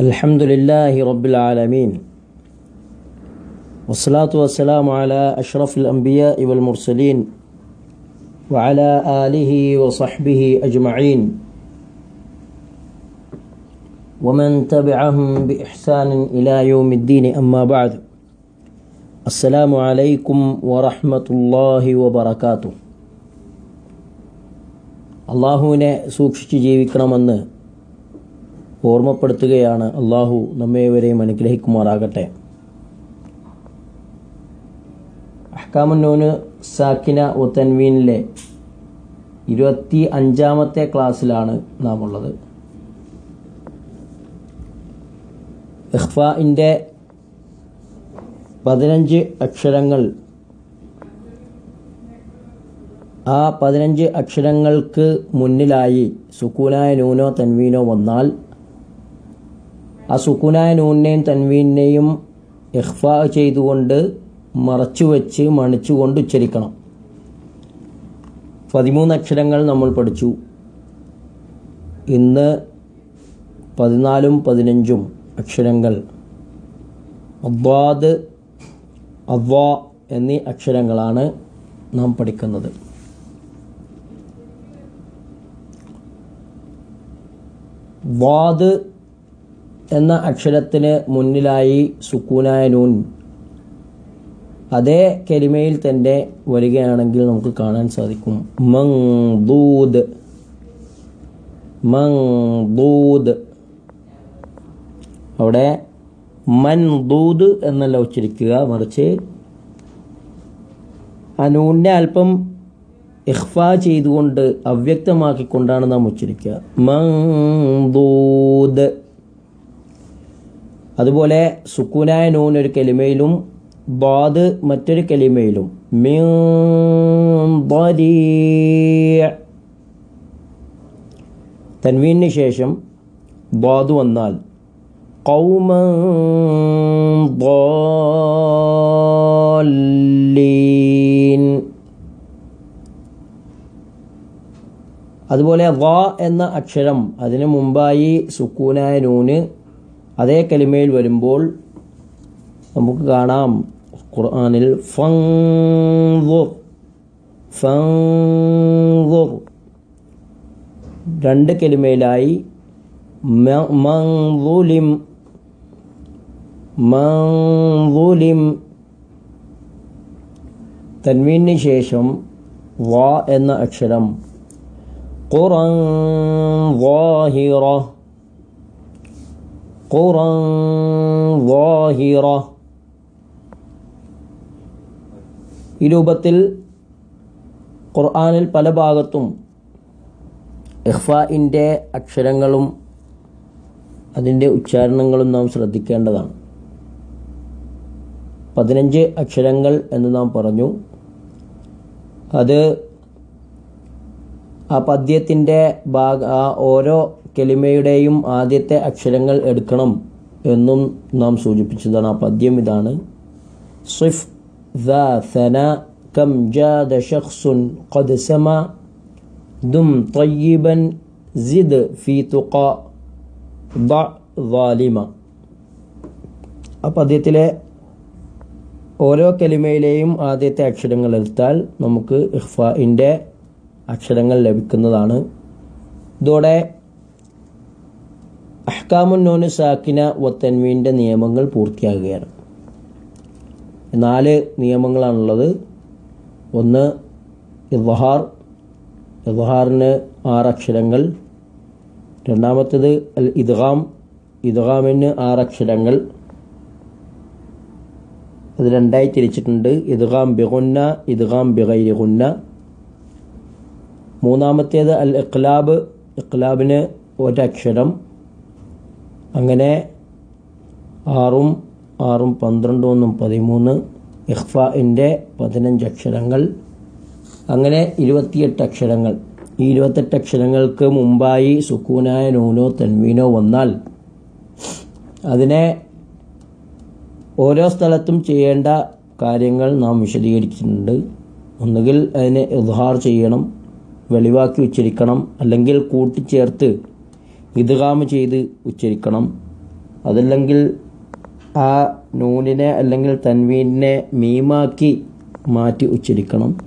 الحمد لله رب العالمين والصلاة والسلام على أشرف الأنبياء والمرسلين وعلى آله وصحبه أجمعين ومن تبعهم بإحسان إلى يوم الدين أما بعد السلام عليكم ورحمة الله وبركاته അള്ളാഹുവിനെ സൂക്ഷിച്ച് ജീവിക്കണമെന്ന് ഓർമ്മപ്പെടുത്തുകയാണ് അള്ളാഹു നമ്മേവരെയും അനുഗ്രഹിക്കുമാറാകട്ടെ. അഹ്കാമുന്നൂന് സാക്കിന ഒ തൻവീനിലെ ഇരുപത്തി അഞ്ചാമത്തെ ക്ലാസ്സിലാണ് നാം ഉള്ളത് ഇഖ്ഫാഇന്റെ പതിനഞ്ച് അക്ഷരങ്ങൾ ആ പതിനഞ്ച് അക്ഷരങ്ങൾക്ക് മുന്നിലായി സുക്കൂനായ നൂനോ തൻവീനോ വന്നാൽ ആ സുക്കുനായ നൂനെയും തൻവീനെയും ഇഹ്ഫ ചെയ്തുകൊണ്ട് മറച്ചു വെച്ച് മണിച്ചുകൊണ്ട് ഉച്ചരിക്കണം. പതിമൂന്ന് അക്ഷരങ്ങൾ നമ്മൾ പഠിച്ചു. ഇന്ന് പതിനാലും പതിനഞ്ചും അക്ഷരങ്ങൾ. അബ്വാദ് അവ്വ എന്നീ അക്ഷരങ്ങളാണ് നാം പഠിക്കുന്നത്. വാദ് എന്ന അക്ഷരത്തിന് മുന്നിലായി സുക്കൂനായ നൂൻ. അതേ കെലിമയിൽ തന്നെ വരികയാണെങ്കിൽ നമുക്ക് കാണാൻ സാധിക്കും. മങ്ദൂദ്. മങ്ദൂദ്. അവിടെ മൻദൂദ് എന്നല്ല ഉച്ചരിക്കുക മറിച്ച് ആ നൂനെ അല്പം ഇഹ്ഫാ ചെയ്തുകൊണ്ട് അവ്യക്തമാക്കിക്കൊണ്ടാണ് നാം ഉച്ചരിക്കുക മങ്ദൂദ്. അതുപോലെ സുക്കൂനായ നൂൻ ഒരു കെലിമയിലും ബാദ് മറ്റൊരു കെലിമയിലും തൻവീന് ശേഷം ബാദ് വന്നാൽ കൗമ അതുപോലെ വ എന്ന അക്ഷരം അതിനു മുമ്പായി സുക്കൂനായ നൂന് അതേ കലിമയിൽ വരുമ്പോൾ നമുക്ക് കാണാം ഖുർആാനിൽ ഫങ്ലുർ ഫങ്ലുർ രണ്ട് കലിമയിലായി മങ്ലുലിം മങ്ലുലിം ശേഷം വ എന്ന അക്ഷരം. ഖുറാൻ വാഹിറ. قرى ظاഹിറ ഈ രൂപത്തിൽ ഖുർആാനിൽ പല ഭാഗത്തും ഇഹ്ഫാഇന്റെ അക്ഷരങ്ങളും അതിന്റെ ഉച്ചാരണങ്ങളും നാം ശ്രദ്ധിക്കേണ്ടതാണ്. പതിനഞ്ച് അക്ഷരങ്ങൾ എന്ന് നാം പറഞ്ഞു. അത് ആ പദ്യത്തിന്റെ ഭാഗ ആ ഓരോ കെലിമയുടെയും ആദ്യത്തെ അക്ഷരങ്ങൾ എടുക്കണം എന്നും നാം സൂചിപ്പിച്ചതാണ് ആ പദ്യം ഇതാണ് സിഫ് ذا ثنا كم جاد شخص قد سما دم طيبا زد في تقى ضع ظالما ആ പദ്യത്തിലെ ഓരോ കലിമയിലെയും ആദ്യത്തെ അക്ഷരങ്ങൾ എടുത്താൽ നമുക്ക് ഇഖ്ഫാഇൻ്റെ അക്ഷരങ്ങൾ ലഭിക്കുന്നതാണ് ഇതോടെ അഹ്കാമുന്നോന് സാക്കിന വത്തൻവീന്റെ നിയമങ്ങൾ പൂർത്തിയാകുകയാണ്. നാല് നിയമങ്ങളാണുള്ളത്. ഒന്ന് ഇദ്ഹാർ ഇദ്ഹാറിന് ആറ് അക്ഷരങ്ങൾ. രണ്ടാമത്തേത് അൽ ഇദ്ഗാം. ഇദ്ഗാമിന് ആറ് അക്ഷരങ്ങൾ. അത് രണ്ടായി തിരിച്ചിട്ടുണ്ട്. ഇദ്ഗാം ബിഗുന്ന ഇദ്ഗാം ബിഗൈരി ഗുന്ന മൂന്നാമത്തേത് അൽ ഇഖ്ലാബ്. ഇഖ്ലാബിന് ഒരക്ഷരം. അങ്ങനെ ആറും ആറും പന്ത്രണ്ടും ഒന്നും പതിമൂന്ന് ഇഹ്ഫിന്റെ പതിനഞ്ച് അക്ഷരങ്ങൾ. അങ്ങനെ ഇരുപത്തിയെട്ട് അക്ഷരങ്ങൾ. ഈ ഇരുപത്തെട്ട് അക്ഷരങ്ങൾക്ക് മുമ്പായി സുക്കൂനായ നൂനോ തൻവീനോ വന്നാൽ അതിനെ ഓരോ സ്ഥലത്തും ചെയ്യേണ്ട കാര്യങ്ങൾ നാം വിശദീകരിച്ചിട്ടുണ്ട്. ഒന്നുകിൽ അതിനെ ഇഹാർ ചെയ്യണം വെളിവാക്കി ഉച്ചരിക്കണം അല്ലെങ്കിൽ കൂട്ടിച്ചേർത്ത് ഇദ്ഗാമ് ചെയ്ത് ഉച്ചരിക്കണം. അതല്ലെങ്കിൽ ആ നൂനിനെ അല്ലെങ്കിൽ തൻവീനെ മീമാക്കി മാറ്റി ഉച്ചരിക്കണം.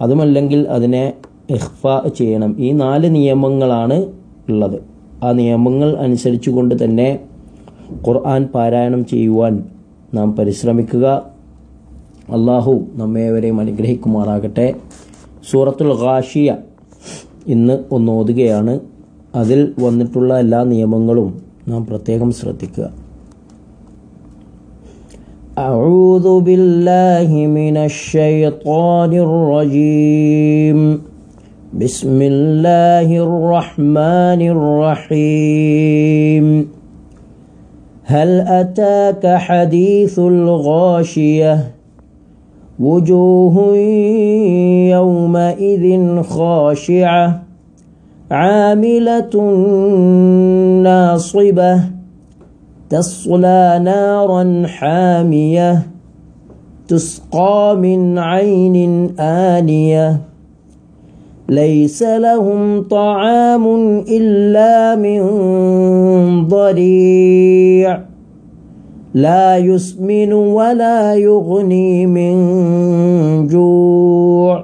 അതുമല്ലെങ്കിൽ അതിനെ എഹ്ഫ ചെയ്യണം. ഈ നാല് നിയമങ്ങളാണ് ഉള്ളത്. ആ നിയമങ്ങൾ അനുസരിച്ചു കൊണ്ട് തന്നെ ഖുർആൻ പാരായണം ചെയ്യുവാൻ നാം പരിശ്രമിക്കുക. അള്ളാഹു നമ്മേവരെയും അനുഗ്രഹിക്കുമാറാകട്ടെ. സൂറത്തുൽ ഖാഷിയ ഇന്ന് ഒന്ന് ഓതുകയാണ്. അതിൽ വന്നിട്ടുള്ള എല്ലാ നിയമങ്ങളും നാം പ്രത്യേകം ശ്രദ്ധിക്കുക أعوذ بالله من الشيطان الرجيم بسم الله الرحمن الرحيم هل أتاك حديث الغاشية وجوه يومئذ خاشعة عاملة ناصبة تصلى نارا حامية تسقى من عين آنية. ليس لهم طعام إلا من ضريع. لا يسمن ولا يغني من جوع.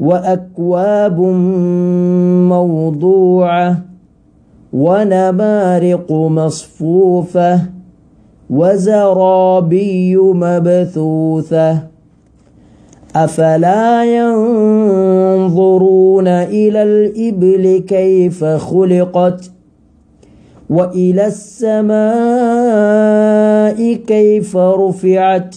وأكواب موضوعة ونمارق مصفوفة وزرابي مبثوثة أفلا ينظرون إلى الإبل كيف خلقت وإلى السماء كيف رفعت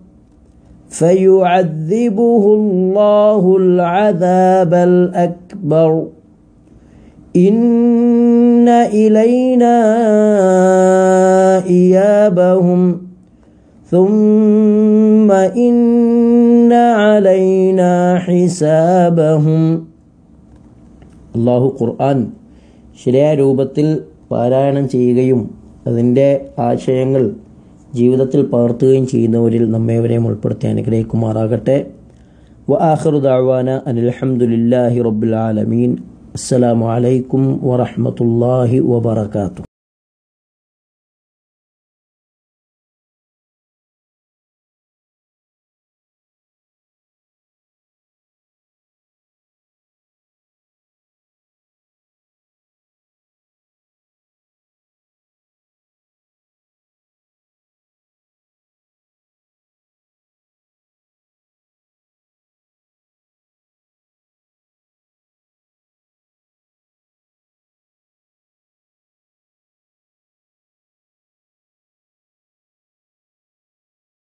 فيعذبه الله العذاب الأكبر إن إلينا إيابهم ثم إن علينا حسابهم അള്ളാഹു ഖുർആൻ ശരിയായ രൂപത്തിൽ പാരായണം ചെയ്യുകയും അതിൻ്റെ ആശയങ്ങൾ ജീവിതത്തിൽ പകർത്തുകയും ചെയ്യുന്നവരിൽ നമ്മേവരെയും ഉൾപ്പെടുത്തി അനുഗ്രഹിക്കുമാറാകട്ടെ. വ ആഖിറു ദഅവാന അനിൽഹംദുലില്ലാഹി റബ്ബിൽ ആലമീൻ. അസ്സലാമു അലൈക്കും വറഹ്മത്തുള്ളാഹി വബറകാതുഹു.